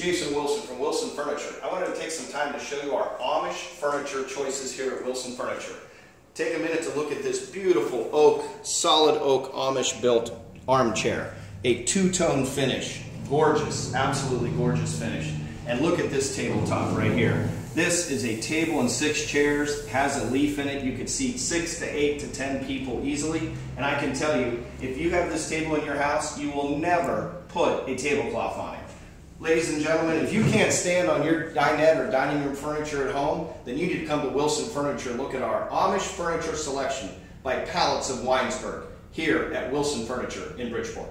Jason Wilson from Wilson Furniture. I wanted to take some time to show you our Amish furniture choices here at Wilson Furniture. Take a minute to look at this beautiful oak, solid oak Amish built armchair. A two-tone finish. Gorgeous, absolutely gorgeous finish. And look at this tabletop right here. This is a table and six chairs, has a leaf in it. You could seat six to eight to 10 people easily. And I can tell you, if you have this table in your house, you will never put a tablecloth on it. Ladies and gentlemen, if you can't stand on your dinette or dining room furniture at home, then you need to come to Wilson Furniture and look at our Amish furniture selection by Palettes of Winesburg here at Wilson Furniture in Bridgeport.